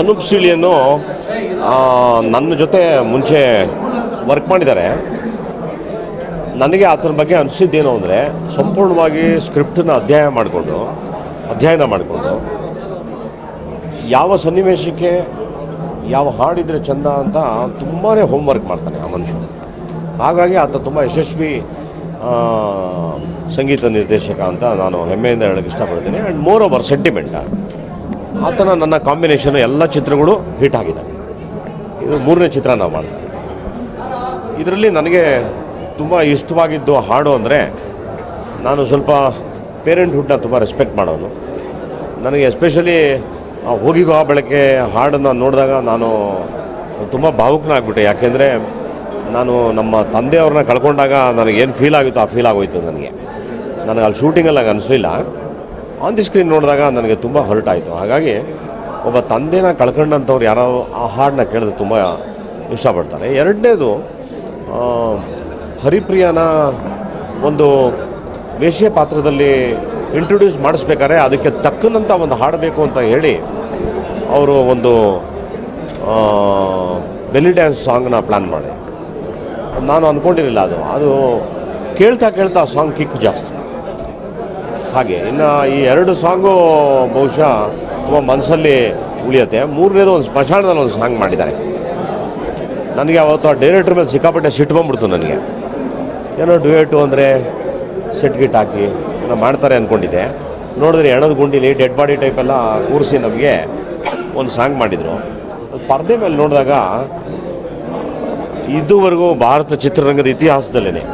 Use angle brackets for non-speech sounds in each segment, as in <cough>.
ಅನೂಪ್ ಸಿಳಿಯನ್ನು ನನ್ನ ಜೊತೆ ಮುಂಚೆ ವರ್ಕ್ ಮಾಡಿದ್ದಾರೆ. ನನಗೆ ಆತನ ಬಗ್ಗೆ ಅನಿಸಿದ್ದೇನು ಅಂದರೆ, ಸಂಪೂರ್ಣವಾಗಿ ಸ್ಕ್ರಿಪ್ಟನ್ನು ಅಧ್ಯಯನ ಮಾಡಿಕೊಂಡು ಅಧ್ಯಯನ ಮಾಡಿಕೊಂಡು, ಯಾವ ಸನ್ನಿವೇಶಕ್ಕೆ ಯಾವ ಹಾಡಿದರೆ ಚಂದ ಅಂತ ತುಂಬಾ ಹೋಮ್ವರ್ಕ್ ಮಾಡ್ತಾನೆ ಆ ಮನುಷ್ಯ. ಹಾಗಾಗಿ ಆತ ತುಂಬ ಯಶಸ್ವಿ ಸಂಗೀತ ನಿರ್ದೇಶಕ ಅಂತ ನಾನು ಹೆಮ್ಮೆಯಿಂದ ಹೇಳೋಕ್ಕೆ ಇಷ್ಟಪಡ್ತೀನಿ. ಆ್ಯಂಡ್ ಮೋರ್ ಓವರ್ ಸೆಂಟಿಮೆಂಟ್ ಆತನ ನನ್ನ ಕಾಂಬಿನೇಷನ್ ಎಲ್ಲ ಚಿತ್ರಗಳು ಹಿಟ್ ಆಗಿದೆ ಇದು ಮೂರನೇ ಚಿತ್ರ ನಾವು ಮಾಡಿದೆ ಇದರಲ್ಲಿ ನನಗೆ ತುಂಬ ಇಷ್ಟವಾಗಿದ್ದು ಹಾಡು ಅಂದರೆ ನಾನು ಸ್ವಲ್ಪ ಪೇರೆಂಟ್ಹುಡ್ನ ತುಂಬ ರೆಸ್ಪೆಕ್ಟ್ ಮಾಡೋನು. ನನಗೆ ಎಸ್ಪೆಷಲಿ ಹೋಗಿ ಬಾ ಬೆಳಗ್ಗೆ ಹಾಡನ್ನು ನೋಡಿದಾಗ ನಾನು ತುಂಬ ಭಾವುಕನಾಗ್ಬಿಟ್ಟೆ ಯಾಕೆಂದರೆ ನಾನು ನಮ್ಮ ತಂದೆಯವ್ರನ್ನ ಕಳ್ಕೊಂಡಾಗ ನನಗೇನು ಫೀಲ್ ಆಗಿತ್ತು ಆ ಫೀಲ್ ಆಗೋಯ್ತು ನನಗೆ. ನನಗೆ ಅಲ್ಲಿ ಶೂಟಿಂಗಲ್ಲಿ ಅನಿಸ್ಲಿಲ್ಲ. ಆನ್ ದಿ ಸ್ಕ್ರೀನ್ ನೋಡಿದಾಗ ನನಗೆ ತುಂಬ ಹರ್ಟ್ ಆಯಿತು ಹಾಗಾಗಿ ಒಬ್ಬ ತಂದೆನ ಕಳ್ಕೊಂಡಂಥವ್ರು ಯಾರೋ ಆ ಹಾಡನ್ನ ಕೇಳಿದ್ರೆ ತುಂಬ ಇಷ್ಟಪಡ್ತಾರೆ. ಎರಡನೇದು ಹರಿಪ್ರಿಯನ ಒಂದು ವೇಶ್ಯ ಪಾತ್ರದಲ್ಲಿ ಇಂಟ್ರೊಡ್ಯೂಸ್ ಮಾಡಿಸ್ಬೇಕಾದ್ರೆ ಅದಕ್ಕೆ ತಕ್ಕನಂಥ ಒಂದು ಹಾಡಬೇಕು ಅಂತ ಹೇಳಿ ಅವರು ಒಂದು ಬೆಲಿ ಡ್ಯಾನ್ಸ್ ಸಾಂಗ್ನ ಪ್ಲ್ಯಾನ್ ಮಾಡಿ ನಾನು ಅಂದ್ಕೊಂಡಿರಲಿಲ್ಲ ಅದು. ಅದು ಕೇಳ್ತಾ ಕೇಳ್ತಾ ಸಾಂಗ್ ಕಿಕ್ ಜಾಸ್ತಿ. ಹಾಗೆ. ಇನ್ನು ಈ ಎರಡು ಸಾಂಗು ಬಹುಶಃ ತುಂಬ ಮನಸ್ಸಲ್ಲಿ ಉಳಿಯುತ್ತೆ. ಮೂರನೇದು ಒಂದು ಸ್ಮಶಾನದಲ್ಲಿ ಒಂದು ಸಾಂಗ್ ಮಾಡಿದ್ದಾರೆ. ನನಗೆ ಅವತ್ತು ಆ ಡೈರೆಕ್ಟ್ರ್ ಮೇಲೆ ಸಿಕ್ಕಾಪಟ್ಟೆ ಸಿಟ್ಟು ಬಂದ್ಬಿಡ್ತು ನನಗೆ. ಏನೋ ಡುಯೇಟು ಅಂದರೆ ಸೆಟ್ ಗಿಟ್ ಹಾಕಿ ಏನೋ ಮಾಡ್ತಾರೆ ಅಂದ್ಕೊಂಡಿದ್ದೆ ನೋಡಿದ್ರೆ ಎಣದ ಗುಂಡಿಲಿ ಡೆಡ್ ಬಾಡಿ ಟೈಪೆಲ್ಲ ಕೂರಿಸಿ ನಮಗೆ ಒಂದು ಸಾಂಗ್ ಮಾಡಿದರು. ಅದು ಪರ್ದೆ ಮೇಲೆ ನೋಡಿದಾಗ ಇದುವರೆಗೂ ಭಾರತ ಚಿತ್ರರಂಗದ ಇತಿಹಾಸದಲ್ಲೇ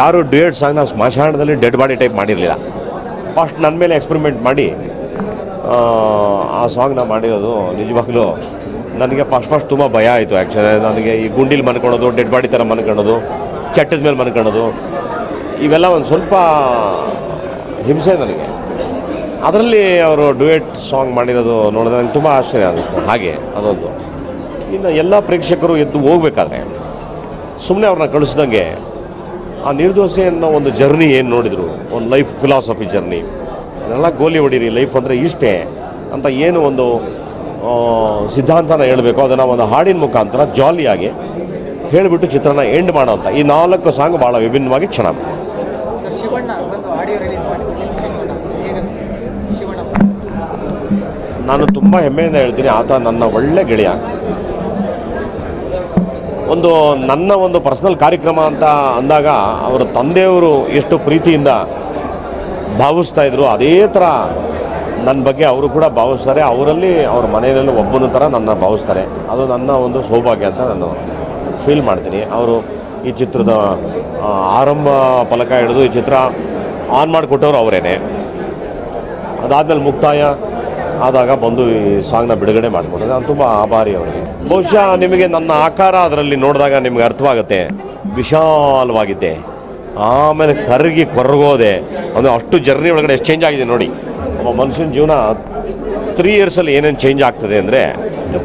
ಯಾರು ಡ್ಯೂಯೇಟ್ ಸಾಂಗ್ನ ಸ್ಮಶಾನದಲ್ಲಿ ಡೆಡ್ ಬಾಡಿ ಟೈಪ್ ಮಾಡಿರಲಿಲ್ಲ. ಫಸ್ಟ್ ನನ್ನ ಮೇಲೆ ಎಕ್ಸ್ಪೆರಿಮೆಂಟ್ ಮಾಡಿ ಆ, ಸಾಂಗ್ನ ಮಾಡಿರೋದು ನಿಜವಾಗ್ಲೂ ನನಗೆ ಫಸ್ಟ್ ಫಸ್ಟ್ ತುಂಬ ಭಯ ಆಯಿತು ಆ್ಯಕ್ಚುಲಿ ನನಗೆ ಈ ಗುಂಡಿಲಿ ಮನ್ಕೊಳ್ಳೋದು ಡೆಡ್ ಬಾಡಿ ಥರ ಮನ್ಕೊಳ್ಳೋದು ಚಟ್ಟದ ಮೇಲೆ ಮನ್ಕೊಳ್ಳೋದು ಇವೆಲ್ಲ ಒಂದು ಸ್ವಲ್ಪ ಹಿಂಸೆ ನನಗೆ. ಅದರಲ್ಲಿ ಅವರು ಡುಯೆಟ್ ಸಾಂಗ್ ಮಾಡಿರೋದು ನೋಡಿದ್ರೆ ನನಗೆ ತುಂಬ ಆಶ್ಚರ್ಯ ಆಗುತ್ತೆ. ಹಾಗೆ ಅದೊಂದು. ಇನ್ನು ಎಲ್ಲ ಪ್ರೇಕ್ಷಕರು ಎದ್ದು ಹೋಗ್ಬೇಕಾದ್ರೆ ಸುಮ್ಮನೆ ಅವ್ರನ್ನ ಕಳಿಸ್ದಂಗೆ ಆ ನಿರ್ದೋಸೆ ಅನ್ನೋ ಒಂದು ಜರ್ನಿ ಏನು ನೋಡಿದರು? ಒಂದು ಲೈಫ್ ಫಿಲಾಸಫಿ ಜರ್ನಿ. ಅದನ್ನೆಲ್ಲ ಗೋಲಿ ಹೊಡೀರಿ ಲೈಫ್ ಅಂದರೆ ಇಷ್ಟೇ ಅಂತ ಏನು ಒಂದು ಸಿದ್ಧಾಂತನ ಹೇಳಬೇಕು. ಅದನ್ನು ಒಂದು ಹಾಡಿನ ಮುಖಾಂತರ ಜಾಲಿಯಾಗಿ ಹೇಳಿಬಿಟ್ಟು ಚಿತ್ರನ ಎಂಡ್ ಮಾಡೋ ಅಂತ ಈ ನಾಲ್ಕು ಸಾಂಗ್ ಭಾಳ ವಿಭಿನ್ನವಾಗಿ ಚೆನ್ನಾಗಿ ನಾನು ತುಂಬ ಹೆಮ್ಮೆಯಿಂದ ಹೇಳ್ತೀನಿ ಆತ ನನ್ನ ಒಳ್ಳೆ ಗೆಳೆಯ. ಒಂದು ನನ್ನ ಒಂದು ಪರ್ಸ್ನಲ್ ಕಾರ್ಯಕ್ರಮ ಅಂತ ಅಂದಾಗ ಅವರ ತಂದೆಯವರು ಎಷ್ಟು ಪ್ರೀತಿಯಿಂದ ಭಾವಿಸ್ತಾ ಇದ್ರು, ಅದೇ ಥರ ನನ್ನ ಬಗ್ಗೆ ಅವರು ಕೂಡ ಭಾವಿಸ್ತಾರೆ, ಅವರಲ್ಲಿ ಅವ್ರ ಮನೆಯಲ್ಲಿ ಒಬ್ಬನ ಥರ ನನ್ನ ಭಾವಿಸ್ತಾರೆ. ಅದು ನನ್ನ ಒಂದು ಸೌಭಾಗ್ಯ ಅಂತ ನಾನು ಫೀಲ್ ಮಾಡ್ತೀನಿ. ಅವರು ಈ ಚಿತ್ರದ ಆರಂಭ ಫಲಕ ಹಿಡಿದು ಈ ಚಿತ್ರ ಆನ್ ಮಾಡಿಕೊಟ್ಟವರು ಅವರೇನೆ. ಅದಾದಮೇಲೆ ಮುಕ್ತಾಯ ಆದಾಗ ಬಂದು ಈ ಸಾಂಗ್ನ ಬಿಡುಗಡೆ ಮಾಡಿಕೊಂಡ್ರೆ ನಾನು ತುಂಬ ಆಭಾರಿ ಅವರಿಗೆ ಬಹುಶಃ ನಿಮಗೆ ನನ್ನ ಆಕಾರ ಅದರಲ್ಲಿ ನೋಡಿದಾಗ ನಿಮಗೆ ಅರ್ಥವಾಗುತ್ತೆ. ವಿಶಾಲವಾಗಿದ್ದೆ ಆಮೇಲೆ ಕರಗಿ ಕೊರಗೋದೆ. ಅಂದರೆ ಅಷ್ಟು ಜರ್ನಿ ಒಳಗಡೆ ಎಷ್ಟು ಚೇಂಜ್ ಆಗಿದೆ ನೋಡಿ. ಒಬ್ಬ ಮನುಷ್ಯನ ಜೀವನ ತ್ರೀ ಇಯರ್ಸಲ್ಲಿ ಏನೇನು ಚೇಂಜ್ ಆಗ್ತದೆ ಅಂದರೆ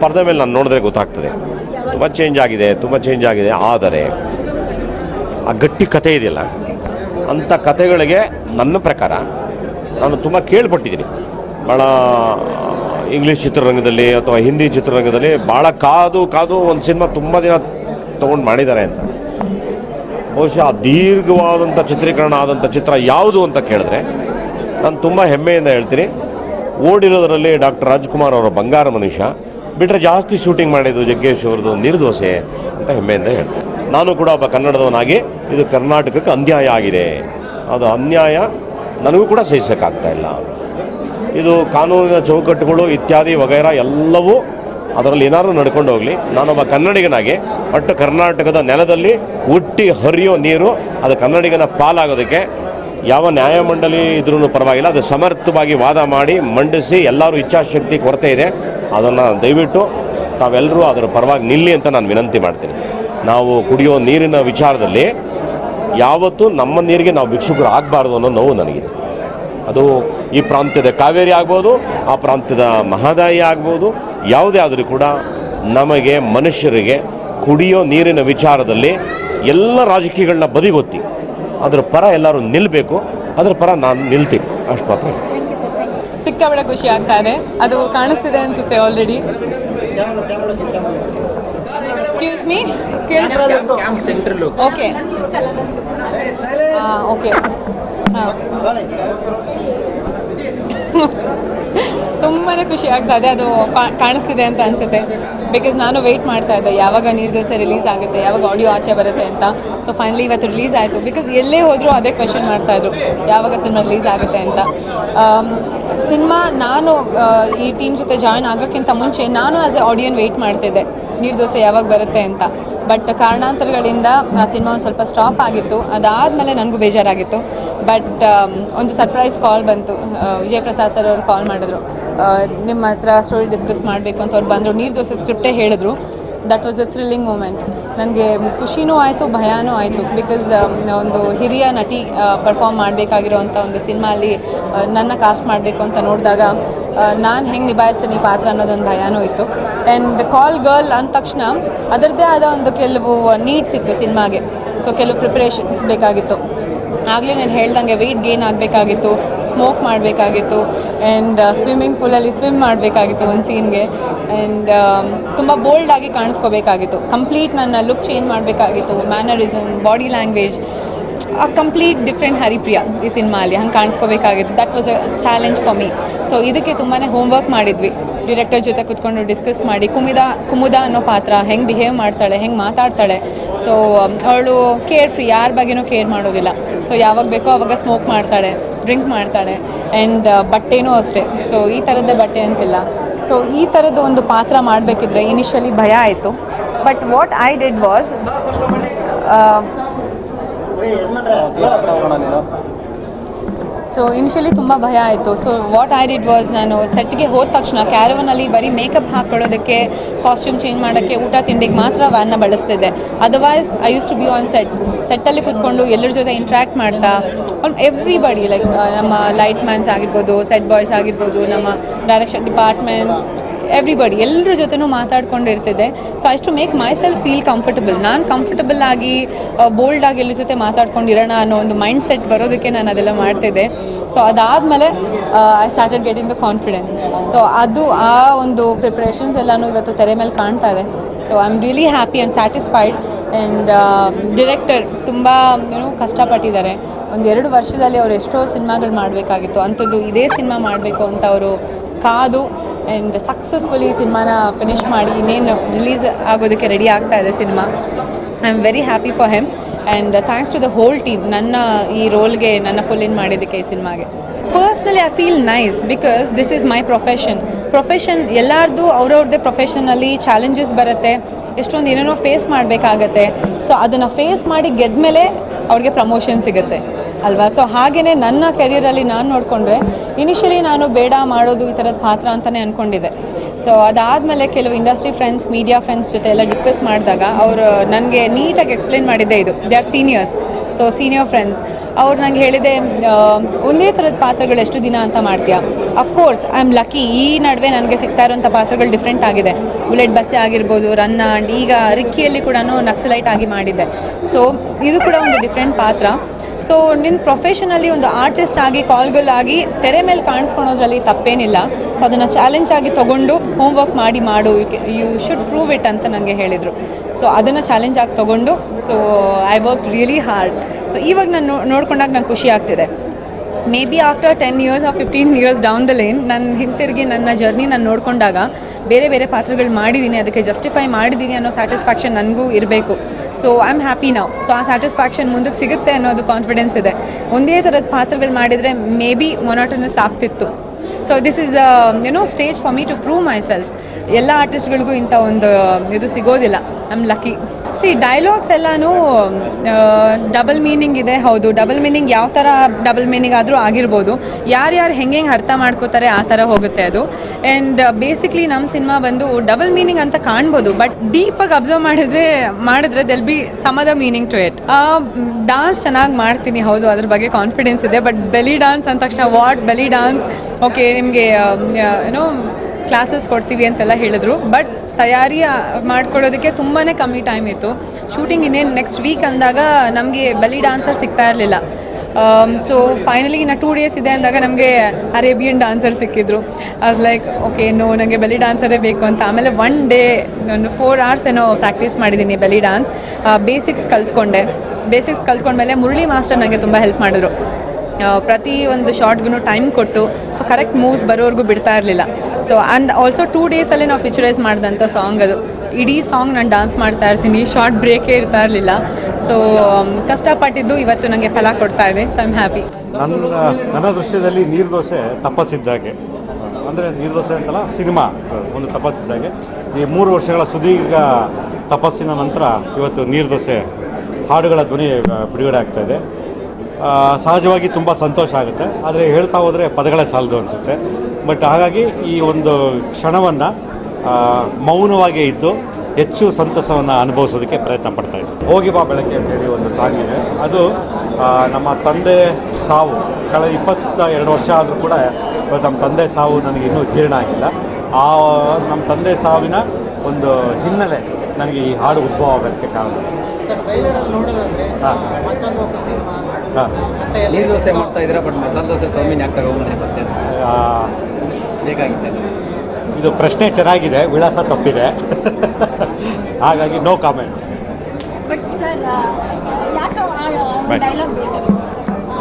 ಪರದೆ ಮೇಲೆ ನಾನು ನೋಡಿದ್ರೆ ಗೊತ್ತಾಗ್ತದೆ. ತುಂಬ ಚೇಂಜ್ ಆಗಿದೆ, ತುಂಬ ಚೇಂಜ್ ಆಗಿದೆ. ಆದರೆ, ಆ ಗಟ್ಟಿ ಕತೆ ಇದೆಯಲ್ಲ, ಅಂಥ ಕತೆಗಳಿಗೆ ನನ್ನ ಪ್ರಕಾರ ನಾನು ತುಂಬ ಕೇಳ್ಪಟ್ಟಿದ್ದೀನಿ. ಭಾಳ ಇಂಗ್ಲೀಷ್ ಚಿತ್ರರಂಗದಲ್ಲಿ ಅಥವಾ ಹಿಂದಿ ಚಿತ್ರರಂಗದಲ್ಲಿ ಭಾಳ ಕಾದು ಕಾದು ಒಂದು ಸಿನಿಮಾ ತುಂಬ ದಿನ ತೊಗೊಂಡು ಮಾಡಿದ್ದಾರೆ ಅಂತ. ಬಹುಶಃ ದೀರ್ಘವಾದಂಥ ಚಿತ್ರೀಕರಣ ಆದಂಥ ಚಿತ್ರ ಯಾವುದು ಅಂತ ಕೇಳಿದ್ರೆ ನಾನು ತುಂಬ ಹೆಮ್ಮೆಯಿಂದ ಹೇಳ್ತೀನಿ. ಓಡಿರೋದರಲ್ಲಿ ಡಾಕ್ಟರ್ ರಾಜ್ಕುಮಾರ್ ಅವರ ಬಂಗಾರ ಮನುಷ್ಯ ಬಿಟ್ಟರೆ ಜಾಸ್ತಿ ಶೂಟಿಂಗ್ ಮಾಡಿದ್ದು ಜಗ್ಗೇಶ್ ಅವ್ರದ್ದು ನಿರ್ದೋಸೆ ಅಂತ ಹೆಮ್ಮೆಯಿಂದ ಹೇಳ್ತೀನಿ. ನಾನು ಕೂಡ ಒಬ್ಬ ಕನ್ನಡದವನಾಗಿ, ಇದು ಕರ್ನಾಟಕಕ್ಕೆ ಅನ್ಯಾಯ ಆಗಿದೆ. ಅದು ಅನ್ಯಾಯ, ನನಗೂ ಕೂಡ ಸಹಿಸೋಕ್ಕಾಗ್ತಾ ಇಲ್ಲ. ಇದು ಕಾನೂನಿನ ಚೌಕಟ್ಟುಗಳು ಇತ್ಯಾದಿ ವಗೈರ ಎಲ್ಲವೂ ಅದರಲ್ಲಿ ಏನಾದರೂ ನಡ್ಕೊಂಡು ಹೋಗಲಿ. ನಾನೊಬ್ಬ ಕನ್ನಡಿಗನಾಗಿ ಒಟ್ಟು ಕರ್ನಾಟಕದ ನೆಲದಲ್ಲಿ ಹುಟ್ಟಿ ಹರಿಯೋ ನೀರು ಅದು ಕನ್ನಡಿಗನ ಪಾಲಾಗೋದಕ್ಕೆ ಯಾವ ನ್ಯಾಯಮಂಡಳಿ ಇದ್ರೂ ಪರವಾಗಿಲ್ಲ. ಅದು ಸಮರ್ಥವಾಗಿ ವಾದ ಮಾಡಿ, ಮಂಡಿಸಿ ಎಲ್ಲರೂ ಇಚ್ಛಾಶಕ್ತಿ, ಕೊರತೆ ಇದೆ. ಅದನ್ನು ದಯವಿಟ್ಟು ತಾವೆಲ್ಲರೂ ಅದರ ಪರವಾಗಿ ನಿಲ್ಲಿ ಅಂತ ನಾನು ವಿನಂತಿ ಮಾಡ್ತೀನಿ. ನಾವು ಕುಡಿಯೋ ನೀರಿನ ವಿಚಾರದಲ್ಲಿ ಯಾವತ್ತೂ ನಮ್ಮ ನೀರಿಗೆ ನಾವು ಭಿಕ್ಷುಕರು ಆಗಬಾರ್ದು ಅನ್ನೋ ನೋವು ನನಗಿದೆ. ಅದು ಈ ಪ್ರಾಂತ್ಯದ ಕಾವೇರಿ ಆಗ್ಬೋದು ಆ ಪ್ರಾಂತ್ಯದ ಮಹದಾಯಿ ಆಗ್ಬೋದು ಯಾವುದೇ ಆದರೂ ಕೂಡ ನಮಗೆ ಮನುಷ್ಯರಿಗೆ ಕುಡಿಯೋ ನೀರಿನ ವಿಚಾರದಲ್ಲಿ ಎಲ್ಲ ರಾಜಕೀಯಗಳನ್ನ ಬದಿಗೊತ್ತಿ ಅದರ ಪರ ಎಲ್ಲರೂ ನಿಲ್ಲಬೇಕು ಅದರ ಪರ ನಾನು ನಿಲ್ತೀನಿ. ಅಷ್ಟು ಮಾತ್ರ ಸಿಕ್ಕಾಬಳೆ ಖುಷಿ ಆಗ್ತಾರೆ. ಇದೆ ಅದು ಕಾಣಿಸ್ತಿದೆ ಅನಿಸುತ್ತೆ already excuse me okay okay <laughs> ತುಂಬಾ ಖುಷಿ ಆಗ್ತಾ ಇದೆ. ಅದು ಕಾಣಿಸ್ತಿದೆ ಅಂತ ಅನಿಸುತ್ತೆ. ಬಿಕಾಸ್ ನಾನು ವೆಯ್ಟ್ ಮಾಡ್ತಾ ಇದ್ದೆ. ಯಾವಾಗ ನೀರು ದೋಸೆ ರಿಲೀಸ್ ಆಗುತ್ತೆ, ಯಾವಾಗ ಆಡಿಯೋ ಆಚೆ ಬರುತ್ತೆ ಅಂತ. ಸೊ ಫೈನಲಿ ಇವತ್ತು ರಿಲೀಸ್ ಆಯಿತು. ಬಿಕಾಸ್ ಎಲ್ಲೇ ಹೋದರೂ ಅದೇ ಕ್ವೆಶನ್ ಮಾಡ್ತಾಯಿದ್ರು ಯಾವಾಗ ಸಿನಿಮಾ ರಿಲೀಸ್ ಆಗುತ್ತೆ ಅಂತ. ಸಿನಿಮಾ ನಾನು ಈ ಟೀಮ್ ಜೊತೆ ಜಾಯ್ನ್ ಆಗೋಕ್ಕಿಂತ ಮುಂಚೆ ನಾನು ಆ್ಯಸ್ ಎ ಆಡಿಯನ್ ವೆಯ್ಟ್ ಮಾಡ್ತಿದ್ದೆ. ನೀರು ದೋಸೆ ಯಾವಾಗ ಬರುತ್ತೆ ಅಂತ. ಬಟ್ ಕಾರಣಾಂತರಗಳಿಂದ ಆ ಸಿನಿಮಾ ಒಂದು ಸ್ವಲ್ಪ ಸ್ಟಾಪ್ ಆಗಿತ್ತು. ಅದಾದಮೇಲೆ ನನಗೂ ಬೇಜಾರಾಗಿತ್ತು. ಬಟ್ ಒಂದು ಸರ್ಪ್ರೈಸ್ ಕಾಲ್ ಬಂತು. ವಿಜಯಪ್ರಸಾದ್ ವಿಜಯ್ ಪ್ರಸಾದ್ ಸರ್ ಅವರು ಕಾಲ್ ಮಾಡಿದ್ರು. ನಿಮ್ಮ ಹತ್ರ ಸ್ಟೋರಿ ಡಿಸ್ಕಸ್ ಮಾಡಬೇಕು ಅಂತ ಅವ್ರು ಬಂದರು. ನೀರು ದೋಸೆ ಸ್ಕ್ರಿಪ್ಟೇ ಹೇಳಿದ್ರು. That was a thrilling moment ನನಗೆ ಖುಷಿನೂ ಆಯಿತು ಭಯನೂ ಆಯಿತು. ಬಿಕಾಸ್ ಒಂದು ಹಿರಿಯ ನಟಿ ಪರ್ಫಾರ್ಮ್ ಮಾಡಬೇಕಾಗಿರೋವಂಥ ಒಂದು ಸಿನಿಮಾ ಅಲ್ಲಿ ಆ, ನನ್ನ ಕಾಸ್ಟ್ ಮಾಡಬೇಕು ಅಂತ ನೋಡಿದಾಗ ನಾನು ಹೆಂಗೆ ನಿಭಾಯಿಸ್ತೀನಿ ಪಾತ್ರ ಅನ್ನೋದೊಂದು ಭಯನೂ ಇತ್ತು. ಆ್ಯಂಡ್ ಕಾಲ್ ಗರ್ಲ್ ಅಂದ ತಕ್ಷಣ ಅದರದ್ದೇ ಆದ ಒಂದು ಕೆಲವು ನೀಡ್ಸ್ ಇತ್ತು ಸಿನಿಮಾಗೆ. ಸೊ ಕೆಲವು ಪ್ರಿಪ್ರೇಷನ್ಸ್ ಬೇಕಾಗಿತ್ತು. ಆಗಲೇ, ನಾನು ಹೇಳ್ದಂಗೆ ವೆಯ್ಟ್ ಗೇನ್ ಆಗಬೇಕಾಗಿತ್ತು ಸ್ಮೋಕ್ ಮಾಡಬೇಕಾಗಿತ್ತು ಆ್ಯಂಡ್ ಸ್ವಿಮ್ಮಿಂಗ್ ಪೂಲಲ್ಲಿ ಸ್ವಿಮ್ ಮಾಡಬೇಕಾಗಿತ್ತು ಒಂದು ಸೀನ್ಗೆ ಆ್ಯಂಡ್ ತುಂಬ ಬೋಲ್ಡಾಗಿ ಕಾಣಿಸ್ಕೋಬೇಕಾಗಿತ್ತು. ಕಂಪ್ಲೀಟ್ ನನ್ನ ಲುಕ್ ಚೇಂಜ್ ಮಾಡಬೇಕಾಗಿತ್ತು ಮ್ಯಾನರಿಸಮ್ ಬಾಡಿ ಲ್ಯಾಂಗ್ವೇಜ್ ಆ ಕಂಪ್ಲೀಟ್ ಡಿಫ್ರೆಂಟ್ ಹರಿಪ್ರಿಯ ಈ ಸಿನಿಮಾ ಅಲ್ಲಿ ಹಂಗೆ ಕಾಣಿಸ್ಕೋಬೇಕಾಗಿತ್ತು. That was a challenge for me so ಇದಕ್ಕೆ ತುಂಬಾ ಹೋಮ್ವರ್ಕ್ ಮಾಡಿದ್ವಿ. ಡಿರೆಕ್ಟರ್ ಜೊತೆ ಕುತ್ಕೊಂಡು ಡಿಸ್ಕಸ್ ಮಾಡಿ ಕುಮಿದ ಕುಮುದ ಅನ್ನೋ ಪಾತ್ರ ಹೆಂಗೆ ಬಿಹೇವ್ ಮಾಡ್ತಾಳೆ ಹೆಂಗೆ ಮಾತಾಡ್ತಾಳೆ. ಸೊ ಅವಳು ಕೇರ್ ಫ್ರೀ ಯಾರ ಬಗ್ಗೆನೂ ಕೇರ್ ಮಾಡೋದಿಲ್ಲ. ಸೊ ಯಾವಾಗ ಬೇಕೋ ಅವಾಗ ಸ್ಮೋಕ್ ಮಾಡ್ತಾಳೆ ಡ್ರಿಂಕ್ ಮಾಡ್ತಾಳೆ ಆ್ಯಂಡ್ ಬಟ್ಟೆನೂ ಅಷ್ಟೇ. ಸೊ ಈ ಥರದ್ದೇ ಬಟ್ಟೆ ಅಂತಿಲ್ಲ. ಸೊ ಈ ಥರದ್ದು ಒಂದು ಪಾತ್ರ ಮಾಡಬೇಕಿದ್ರೆ ಇನಿಷಿಯಲಿ ಭಯ ಆಯಿತು. But what I did was so initially ತುಂಬ ಭಯ ಆಯಿತು. So what I did was ನಾನು ಸೆಟ್ಗೆ ಹೋದ ತಕ್ಷಣ ಕ್ಯಾರವನಲ್ಲಿ ಬರೀ ಮೇಕಪ್ ಹಾಕ್ಕೊಳ್ಳೋದಕ್ಕೆ ಕಾಸ್ಟ್ಯೂಮ್ ಚೇಂಜ್ ಮಾಡೋಕ್ಕೆ, ಊಟ ತಿಂಡಿಗೆ ಮಾತ್ರ ವ್ಯಾನ್ನ ಬಳಸ್ತಿದ್ದೆ. Otherwise I use to be on sets ಸೆಟ್ಟಲ್ಲಿ ಕೂತ್ಕೊಂಡು ಎಲ್ಲರ ಜೊತೆ ಇಂಟ್ರ್ಯಾಕ್ಟ್ ಮಾಡ್ತಾ ಎವ್ರಿಬಡಿ ಲೈಕ್ ನಮ್ಮ ಲೈಟ್ ಮ್ಯಾನ್ಸ್ ಆಗಿರ್ಬೋದು ಸೆಟ್ ಬಾಯ್ಸ್ ಆಗಿರ್ಬೋದು, ನಮ್ಮ ಡೈರೆಕ್ಷನ್ ಡಿಪಾರ್ಟ್ಮೆಂಟ್ ಎವ್ರಿಬಡಿ ಎಲ್ಲರ ಜೊತೆನೂ ಮಾತಾಡ್ಕೊಂಡಿರ್ತಿದ್ದೆ so I use to make myself feel comfortable ನಾನು ಕಂಫರ್ಟಬಲ್ ಆಗಿ ಬೋಲ್ಡ್ ಆಗಿ ಎಲ್ಲರ ಜೊತೆ ಮಾತಾಡ್ಕೊಂಡಿರೋಣ ಅನ್ನೋ ಒಂದು ಮೈಂಡ್ ಸೆಟ್ ಬರೋದಕ್ಕೆ ನಾನು ಅದೆಲ್ಲ ಮಾಡ್ತಿದ್ದೆ. ಸೊ ಅದಾದಮೇಲೆ I started getting the confidence so ಅದು ಆ ಒಂದು ಪ್ರಿಪ್ರೇಷನ್ಸ್ ಎಲ್ಲನೂ ಇವತ್ತು ತೆರೆ ಮೇಲೆ ಕಾಣ್ತಾ ಇದೆ. So I am really happy and satisfied and director ತುಂಬ ಏನು ಕಷ್ಟಪಟ್ಟಿದ್ದಾರೆ. ಒಂದು ಎರಡು ವರ್ಷದಲ್ಲಿ ಅವರು ಎಷ್ಟೋ ಸಿನಿಮಾಗಳು ಮಾಡಬೇಕಾಗಿತ್ತು. ಅಂಥದ್ದು ಇದೇ ಸಿನಿಮಾ ಮಾಡಬೇಕು ಅಂತ ಅವರು ಕಾದು ಆ್ಯಂಡ್ ಸಕ್ಸಸ್ಫುಲಿ ಸಿನಿಮಾನ ಫಿನಿಷ್ ಮಾಡಿ ಇನ್ನೇನು ರಿಲೀಸ್ ಆಗೋದಕ್ಕೆ ರೆಡಿ ಆಗ್ತಾ ಇದೆ cinema. I am very happy for him and thanks to the whole team ನನ್ನ ಈ ರೋಲ್ಗೆ ನನ್ನ ಪುಲ್ ಇನ್ ಮಾಡಿದ್ದಕ್ಕೆ ಈ ಸಿನಿಮಾಗೆ. Personally I feel nice because this is my profession profession ಎಲ್ಲರದ್ದು ಅವ್ರವ್ರದ್ದೇ ಪ್ರೊಫೆಷನಲ್ಲಿ ಚಾಲೆಂಜಸ್ ಬರುತ್ತೆ, ಎಷ್ಟೊಂದು ಏನೇನೋ ಫೇಸ್ ಮಾಡಬೇಕಾಗತ್ತೆ. ಸೊ ಅದನ್ನು ಫೇಸ್ ಮಾಡಿ ಗೆದ್ಮೇಲೆ ಅವ್ರಿಗೆ ಪ್ರಮೋಷನ್ ಸಿಗುತ್ತೆ. ಅಲ್ವಾ? ಸೊ ಹಾಗೆಯೇ ನನ್ನ ಕೆರಿಯರಲ್ಲಿ ನಾನು ನೋಡಿಕೊಂಡ್ರೆ ಇನಿಷಿಯಲಿ ನಾನು ಬೇಡ ಮಾಡೋದು ಈ ಥರದ ಪಾತ್ರ ಅಂತಲೇ ಅಂದ್ಕೊಂಡಿದ್ದೆ ಸೊ ಅದಾದಮೇಲೆ ಕೆಲವು ಇಂಡಸ್ಟ್ರಿ ಫ್ರೆಂಡ್ಸ್ ಮೀಡಿಯಾ ಫ್ರೆಂಡ್ಸ್ ಜೊತೆ ಎಲ್ಲ ಡಿಸ್ಕಸ್ ಮಾಡಿದಾಗ ಅವರು ನನಗೆ ನೀಟಾಗಿ ಎಕ್ಸ್ಪ್ಲೇನ್ ಮಾಡಿದ್ದೆ ಇದು. They are seniors so senior friends ಅವ್ರು ನಂಗೆ ಹೇಳಿದೆ ಒಂದೇ ಥರದ ಪಾತ್ರಗಳು ಎಷ್ಟು ದಿನ ಅಂತ ಮಾಡ್ತೀಯಾ? ಅಫ್ಕೋರ್ಸ್ ಐ ಆಮ್ ಲಕ್ಕಿ ಈ ನಡುವೆ ನನಗೆ ಸಿಗ್ತಾ ಇರೋಂಥ ಪಾತ್ರಗಳು ಡಿಫ್ರೆಂಟ್ ಆಗಿದೆ. ಬುಲೆಟ್ ಬಸ್ಸೆ ಆಗಿರ್ಬೋದು ರನ್ ಆ್ಯಂಡ್ ಈಗ ರಿಕ್ಕಿಯಲ್ಲಿ ಕೂಡ ನಕ್ಸಲೈಟ್ ಆಗಿ ಮಾಡಿದ್ದೆ. ಸೊ ಇದು ಕೂಡ ಒಂದು ಡಿಫ್ರೆಂಟ್ ಪಾತ್ರ. ಸೊ ನಿನ್ನ ಪ್ರೊಫೆಷನಲ್ಲಿ ಒಂದು ಆರ್ಟಿಸ್ಟ್ ಆಗಿ ಕಾಲ್ಗಳಾಗಿ ತೆರೆ ಮೇಲೆ ಕಾಣಿಸ್ಕೊಳೋದ್ರಲ್ಲಿ ತಪ್ಪೇನಿಲ್ಲ. ಸೊ ಅದನ್ನು ಚಾಲೆಂಜ್ ಆಗಿ ತೊಗೊಂಡು ಹೋಮ್ವರ್ಕ್ ಮಾಡಿ ಮಾಡು. ಯು ಶುಡ್ ಪ್ರೂವ್ ಇಟ್ ಅಂತ ನನಗೆ ಹೇಳಿದರು. ಸೊ ಅದನ್ನು ಚಾಲೆಂಜ್ ಆಗಿ ತೊಗೊಂಡು so I work really hard so ಇವಾಗ ನಾನು ನೋಡ್ಕೊಂಡಾಗ ನಂಗೆ ಖುಷಿ ಆಗ್ತಿದೆ. Maybe after ten years of fifteen years down the line ನಾನು ಹಿಂತಿರುಗಿ ನನ್ನ ಜರ್ನಿ ನಾನು ನೋಡಿಕೊಂಡಾಗ ಬೇರೆ ಬೇರೆ ಪಾತ್ರಗಳು ಮಾಡಿದ್ದೀನಿ ಅದಕ್ಕೆ ಜಸ್ಟಿಫೈ ಮಾಡಿದ್ದೀನಿ ಅನ್ನೋ ಸ್ಯಾಟಿಸ್ಫ್ಯಾಕ್ಷನ್ ನನಗೂ ಇರಬೇಕು. ಸೊ ಐ ಆಮ್ ಹ್ಯಾಪಿ ನಾವು ಸೊ ಆ ಸ್ಯಾಟಿಸ್ಫ್ಯಾಕ್ಷನ್ ಮುಂದಕ್ಕೆ ಸಿಗುತ್ತೆ ಅನ್ನೋದು ಕಾನ್ಫಿಡೆನ್ಸ್ ಇದೆ. ಒಂದೇ ಥರದ ಪಾತ್ರಗಳು ಮಾಡಿದರೆ ಮೇ ಬಿ ಮೊನಾಟನಸ್ ಆಗ್ತಿತ್ತು so this is you know stage for me to prove myself ಎಲ್ಲ ಆರ್ಟಿಸ್ಟ್ಗಳಿಗೂ ಇಂಥ ಒಂದು, ಇದು ಸಿಗೋದಿಲ್ಲ. ಐಮ್ ಲಕ್ಕಿ ಸಿ ಡೈಲಾಗ್ಸ್ ಎಲ್ಲನೂ ಡಬಲ್ ಮೀನಿಂಗ್ ಇದೆ, ಹೌದು. ಡಬಲ್ ಮೀನಿಂಗ್ ಯಾವ ಥರ ಡಬಲ್ ಮೀನಿಂಗ್ ಆದರೂ ಆಗಿರ್ಬೋದು. ಯಾರ್ಯಾರು ಹೆಂಗೆ ಹೆಂಗೆ ಅರ್ಥ ಮಾಡ್ಕೋತಾರೆ ಆ ಥರ ಹೋಗುತ್ತೆ ಅದು. ಆ್ಯಂಡ್ ಬೇಸಿಕ್ಲಿ ನಮ್ಮ ಸಿನಿಮಾ ಬಂದು ಡಬಲ್ ಮೀನಿಂಗ್ ಅಂತ ಕಾಣ್ಬೋದು ಬಟ್ ಡೀಪಾಗಿ ಅಬ್ಸರ್ವ್ ಮಾಡಿದ್ರೆ ಮಾಡಿದ್ರೆ they'll be some other meaning to it dance ಚೆನ್ನಾಗಿ ಮಾಡ್ತೀನಿ, ಹೌದು, ಅದ್ರ ಬಗ್ಗೆ ಕಾನ್ಫಿಡೆನ್ಸ್ ಇದೆ ಬಟ್ ಬೆಲಿ ಡಾನ್ಸ್ ಅಂದ ತಕ್ಷಣ ವಾಟ್ ಬೆಲಿ ಡಾನ್ಸ್ ಓಕೆ ನಿಮಗೆ ಏನೋ ಕ್ಲಾಸಸ್ ಕೊಡ್ತೀವಿ ಅಂತೆಲ್ಲ ಹೇಳಿದ್ರು. ಬಟ್ ತಯಾರಿ ಮಾಡ್ಕೊಳ್ಳೋದಕ್ಕೆ ತುಂಬಾ ಕಮ್ಮಿ ಟೈಮ್ ಇತ್ತು. ಶೂಟಿಂಗ್ ಇನ್ನೇನು ನೆಕ್ಸ್ಟ್ ವೀಕ್ ಅಂದಾಗ ನಮಗೆ ಬಲಿ ಡಾನ್ಸರ್ ಸಿಗ್ತಾ ಇರಲಿಲ್ಲ. ಸೊ ಫೈನಲಿ ಇನ್ನು ಟೂ ಡೇಸ್ ಇದೆ ಅಂದಾಗ ನಮಗೆ ಅರೇಬಿಯನ್ ಡಾನ್ಸರ್ ಸಿಕ್ಕಿದ್ರು. ಅದು ಲೈಕ್ ಓಕೆ ನೋ ನನಗೆ ಬೆಲಿ ಡಾನ್ಸರೇ ಬೇಕು ಅಂತ. ಆಮೇಲೆ ಒನ್ ಡೇ ಒಂದು ಫೋರ್ ಅವರ್ಸ್ ಏನೋ ಪ್ರಾಕ್ಟೀಸ್ ಮಾಡಿದ್ದೀನಿ ಬೆಲಿ ಡಾನ್ಸ್ ಬೇಸಿಕ್ಸ್ ಕಲ್ತ್ಕೊಂಡೆ. ಬೇಸಿಕ್ಸ್ ಕಲ್ತ್ಕೊಂಡ್ಮೇಲೆ ಮುರಳಿ ಮಾಸ್ಟರ್ ನನಗೆ ತುಂಬ ಹೆಲ್ಪ್ ಮಾಡಿದ್ರು. ಪ್ರತಿ ಒಂದು ಶಾರ್ಟ್ಗೂ ಟೈಮ್ ಕೊಟ್ಟು ಸೊ ಕರೆಕ್ಟ್ ಮೂವ್ಸ್ ಬರೋವರೆಗೂ ಬಿಡ್ತಾ ಇರಲಿಲ್ಲ. ಸೊ ಆ್ಯಂಡ್ ಆಲ್ಸೋ ಟೂ ಡೇಸಲ್ಲಿ ನಾವು ಪಿಕ್ಚರೈಸ್ ಮಾಡಿದಂಥ ಸಾಂಗ್ ಅದು. ಇಡೀ ಸಾಂಗ್ ನಾನು ಡಾನ್ಸ್ ಮಾಡ್ತಾ ಇರ್ತೀನಿ ಶಾರ್ಟ್ ಬ್ರೇಕೇ ಇರ್ತಾ ಇರಲಿಲ್ಲ. ಸೊ ಕಷ್ಟಪಟ್ಟಿದ್ದು ಇವತ್ತು ನನಗೆ ಫಲ ಕೊಡ್ತಾ ಇದೆ ಸೊ ಐಮ್ ಹ್ಯಾಪಿ ನನ್ನ ನನ್ನ ದೃಶ್ಯದಲ್ಲಿ ನೀರು ದೋಸೆ ತಪಸ್ಸಿದ್ದಾಗೆ ಅಂದರೆ ನೀರು ದೋಸೆ ಅಂತಲ್ಲ, ಸಿನಿಮಾ, ಒಂದು ತಪಸ್ಸಿದ್ದಾಗೆ ಈ ಮೂರು ವರ್ಷಗಳ ಸುದೀರ್ಘ ತಪಸ್ಸಿನ ನಂತರ ಇವತ್ತು ನೀರು ದೋಸೆ ಹಾಡುಗಳ ಧ್ವನಿ ಬಿಡುಗಡೆ ಆಗ್ತಾ ಇದೆ. ಸಹಜವಾಗಿ ತುಂಬ ಸಂತೋಷ ಆಗುತ್ತೆ. ಆದರೆ ಹೇಳ್ತಾ ಹೋದರೆ ಪದಗಳೇ ಸಾಲದು ಅನಿಸುತ್ತೆ. ಬಟ್ ಹಾಗಾಗಿ ಈ ಒಂದು ಕ್ಷಣವನ್ನು ಮೌನವಾಗಿ ಇದ್ದು ಹೆಚ್ಚು ಸಂತಸವನ್ನು ಅನುಭವಿಸೋದಕ್ಕೆ ಪ್ರಯತ್ನ ಪಡ್ತಾ ಇದ್ದೆ ಹೋಗಿ ಬಾ ಬೆಳಗ್ಗೆ ಅಂತೇಳಿ ಒಂದು ಸಾಂಗ್ ಇದೆ. ಅದು ನಮ್ಮ ತಂದೆ ಸಾವು. ಕಳೆದ ಇಪ್ಪತ್ತ ಎರಡು ವರ್ಷ ಆದರೂ ಕೂಡ ನಮ್ಮ ತಂದೆ ಸಾವು ನನಗೆ ಇನ್ನೂ ಜೀರ್ಣ ಆಗಿಲ್ಲ. ಆ ನಮ್ಮ ತಂದೆ ಸಾವಿನ ಒಂದು ಹಿನ್ನೆಲೆ ನನಗೆ ಈ ಹಾಡು ಉದ್ಭವ ಆಗೋದಕ್ಕೆ ಕಾರಣ. ಹಾ. ನೀರು ದೋಸೆ ಮಾಡ್ತಾ ಇದ್ದೀರಾ? ಬಟ್ ಮಸಾಲೆ ದೋಸೆ ಸೌಮ್ಯ ಯಾಕೆ ತಗೊಂಡ್ಬಂದ್ರಿ ಮತ್ತೆ? ಬೇಕಾಗಿತ್ತೆ ಇದು ಪ್ರಶ್ನೆ ಚೆನ್ನಾಗಿದೆ ವಿಳಾಸ ತಪ್ಪಿದೆ. ಹಾಗಾಗಿ ನೋ ಕಾಮೆಂಟ್ಸ್ ಬಟ್ ಸರ್ ಯಾಕೆ Bye. ಡೈಲಾಗ್ ಬೇಕಾಗಿತ್ತು?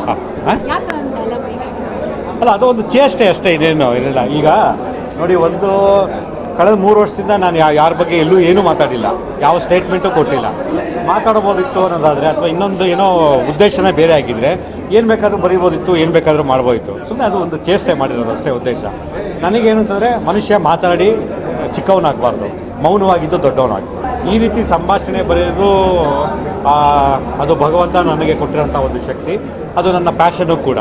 ಹಾಂ ಹಾಂ ಡೈಲಾಗ್ ಬೇಕಾಗಿತ್ತು? ಅಲ್ಲ ಅದು ಒಂದು ಚೇಷ್ಟೆ ಅಷ್ಟೇ ಇನ್ನೇನು ಇರಲಿಲ್ಲ ಈಗ ನೋಡಿ ಒಂದು ಕಳೆದ ಮೂರು ವರ್ಷದಿಂದ ನಾನು ಯಾರ ಬಗ್ಗೆ ಎಲ್ಲೂ ಏನೂ ಮಾತಾಡಿಲ್ಲ. ಯಾವ ಸ್ಟೇಟ್ಮೆಂಟು ಕೊಟ್ಟಿಲ್ಲ. ಮಾತಾಡ್ಬೋದಿತ್ತು ಅನ್ನೋದಾದರೆ ಅಥವಾ ಇನ್ನೊಂದು ಏನೋ ಉದ್ದೇಶನೇ ಬೇರೆ ಆಗಿದ್ದರೆ ಏನು ಬೇಕಾದರೂ ಬರೀಬೋದಿತ್ತು ಏನು ಬೇಕಾದರೂ ಮಾಡ್ಬೋದಿತ್ತು. ಸುಮ್ಮನೆ ಅದು ಒಂದು ಚೇಷ್ಟೆ ಮಾಡಿರೋದು ಅಷ್ಟೇ ಉದ್ದೇಶ. ನನಗೇನು ಅಂತಂದರೆ ಮನುಷ್ಯ ಮಾತಾಡಿ, ಚಿಕ್ಕವನಾಗಬಾರ್ದು, ಮೌನವಾಗಿದ್ದು ದೊಡ್ಡವನಾಗಿ ಈ ರೀತಿ ಸಂಭಾಷಣೆ ಬರೆಯೋದು ಅದು ಭಗವಂತ ನನಗೆ ಕೊಟ್ಟಿರೋಂಥ ಒಂದು ಶಕ್ತಿ. ಅದು ನನ್ನ ಪ್ಯಾಷನ್ನು ಕೂಡ.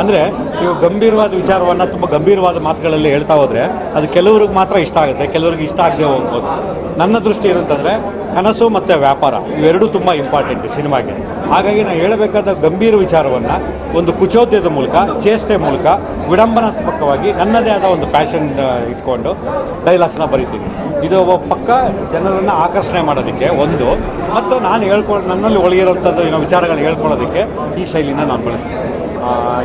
ಅಂದರೆ ನೀವು ಗಂಭೀರವಾದ ವಿಚಾರವನ್ನು ತುಂಬ ಗಂಭೀರವಾದ ಮಾತುಗಳಲ್ಲಿ ಹೇಳ್ತಾ ಹೋದರೆ ಅದು ಕೆಲವ್ರಿಗೆ ಮಾತ್ರ ಇಷ್ಟ ಆಗುತ್ತೆ, ಕೆಲವ್ರಿಗೆ ಇಷ್ಟ ಆಗದೆ ಹೋಗ್ಬೋದು. ನನ್ನ ದೃಷ್ಟಿ ಏನಂತಂದರೆ ಕನಸು ಮತ್ತು ವ್ಯಾಪಾರ, ಇವೆರಡೂ ತುಂಬ ಇಂಪಾರ್ಟೆಂಟ್ ಸಿನಿಮಾಗೆ. ಹಾಗಾಗಿ ನಾನು ಹೇಳಬೇಕಾದ ಗಂಭೀರ ವಿಚಾರವನ್ನು ಒಂದು ಕುಚೋದ್ಯದ ಮೂಲಕ, ಚೇಷ್ಟೆ ಮೂಲಕ, ವಿಡಂಬನಾತ್ಮಕವಾಗಿ ನನ್ನದೇ ಆದ ಒಂದು ಪ್ಯಾಷನ್ ಇಟ್ಕೊಂಡು ಡೈಲಾಗ್ಸ್ನ ಬರಿತೀನಿ. ಇದು ಪಕ್ಕ ಜನರನ್ನು ಆಕರ್ಷಣೆ ಮಾಡೋದಕ್ಕೆ ಒಂದು, ಮತ್ತು ನಾನು ಹೇಳ್ಕೊಂಡು ನನ್ನಲ್ಲಿ ಒಳಗಿರೋಂಥದ್ದು ಏನೋ ವಿಚಾರಗಳನ್ನ ಹೇಳ್ಕೊಳ್ಳೋದಕ್ಕೆ ಈ ಶೈಲಿನ ನಾನು ಬಳಸ್ತೀನಿ.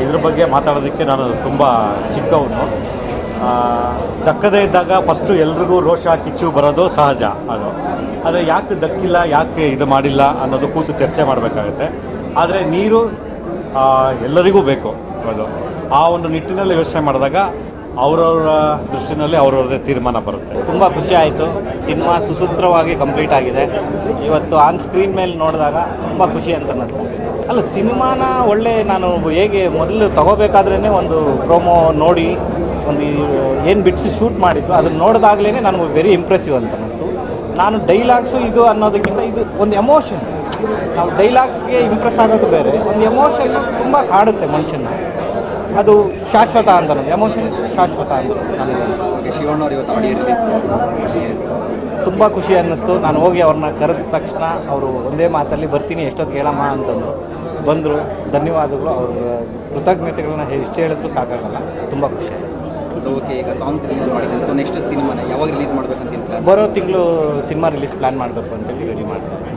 ಇದ್ರ ಬಗ್ಗೆ ಮಾತಾಡೋದಕ್ಕೆ ನಾನು ತುಂಬ ಚಿಕ್ಕವನು. ದಕ್ಕದೇ ಇದ್ದಾಗ ಫಸ್ಟು ಎಲ್ರಿಗೂ ರೋಷ, ಕಿಚ್ಚು ಬರೋದು ಸಹಜ ಅದು. ಆದರೆ ಯಾಕೆ ದಕ್ಕಿಲ್ಲ, ಯಾಕೆ ಇದು ಮಾಡಿಲ್ಲ ಅನ್ನೋದು ಕೂತು ಚರ್ಚೆ ಮಾಡಬೇಕಾಗುತ್ತೆ. ಆದರೆ ನೀರು ಎಲ್ಲರಿಗೂ ಬೇಕು ಅದು. ಆ ಒಂದು ನಿಟ್ಟಿನಲ್ಲಿ ಯೋಚನೆ ಮಾಡಿದಾಗ ಅವರವರ ದೃಷ್ಟಿನಲ್ಲಿ ಅವರವ್ರದೇ ತೀರ್ಮಾನ ಬರುತ್ತೆ. ತುಂಬ ಖುಷಿ ಆಯಿತು. ಸಿನಿಮಾ ಸುಸೂತ್ರವಾಗಿ ಕಂಪ್ಲೀಟ್ ಆಗಿದೆ. ಇವತ್ತು ಆನ್ ಸ್ಕ್ರೀನ್ ಮೇಲೆ ನೋಡಿದಾಗ ತುಂಬ ಖುಷಿ ಅಂತ ಅನ್ನಿಸ್ತು ಅಲ್ಲ, ಸಿನಿಮಾನ ಒಳ್ಳೆ ನಾನು ಹೇಗೆ ಮೊದಲು ತಗೋಬೇಕಾದ್ರೇ ಒಂದು ಪ್ರೋಮೋ ನೋಡಿ ಒಂದು ಏನು ಬಿಡಿಸಿ ಶೂಟ್ ಮಾಡಿದ್ದು ಅದನ್ನು ನೋಡಿದಾಗಲೇ ನನಗೆ ವೆರಿ ಇಂಪ್ರೆಸಿವ್ ಅಂತ ಅನ್ನಿಸ್ತು. ನಾನು ಡೈಲಾಗ್ಸು ಇದು ಅನ್ನೋದಕ್ಕಿಂತ ಇದು ಒಂದು ಎಮೋಷನ್ ನಾವು ಡೈಲಾಗ್ಸ್ಗೆ ಇಂಪ್ರೆಸ್ ಆಗೋದು ಬೇರೆ. ಒಂದು ಎಮೋಷನ್ ತುಂಬ ಕಾಡುತ್ತೆ ಮನುಷ್ಯನ. ಅದು ಶಾಶ್ವತ ಅಂತ ಎಮೋಷನ್ ಶಾಶ್ವತ ಅಂತ ನನಗೆ ಇವತ್ತು ಆಡಿಯೋ ತುಂಬ ಖುಷಿ ಅನ್ನಿಸ್ತು. ನಾನು ಹೋಗಿ ಅವ್ರನ್ನ ಕರೆದ ತಕ್ಷಣ ಅವರು ಒಂದೇ ಮಾತಲ್ಲಿ ಬರ್ತೀನಿ ಎಷ್ಟೊತ್ತಿಗೆ ಹೇಳಮ್ಮ ಅಂತಂದರು. ಬಂದರು. ಧನ್ಯವಾದಗಳು. ಅವ್ರ ಕೃತಜ್ಞತೆಗಳನ್ನ ಎಷ್ಟು ಹೇಳಿದ್ರು ಸಾಕಾಗಲ್ಲ. ತುಂಬ ಖುಷಿ ಸೊ ಓಕೆ ಈಗ ಸಾಂಗ್ಸ್ ರಿಲೀಸ್ ಮಾಡಿದ್ದೀನಿ. ಸೊ ನೆಕ್ಸ್ಟ್ ಸಿನಿಮಾನ ಯಾವಾಗ ರಿಲೀಸ್ ಮಾಡ್ಬೇಕಂತ ಬರೋ ತಿಂಗಳು ಸಿನಿಮಾ ರಿಲೀಸ್ ಪ್ಲಾನ್ ಮಾಡಬೇಕು ಅಂತೇಳಿ ರೆಡಿ ಮಾಡ್ತೀನಿ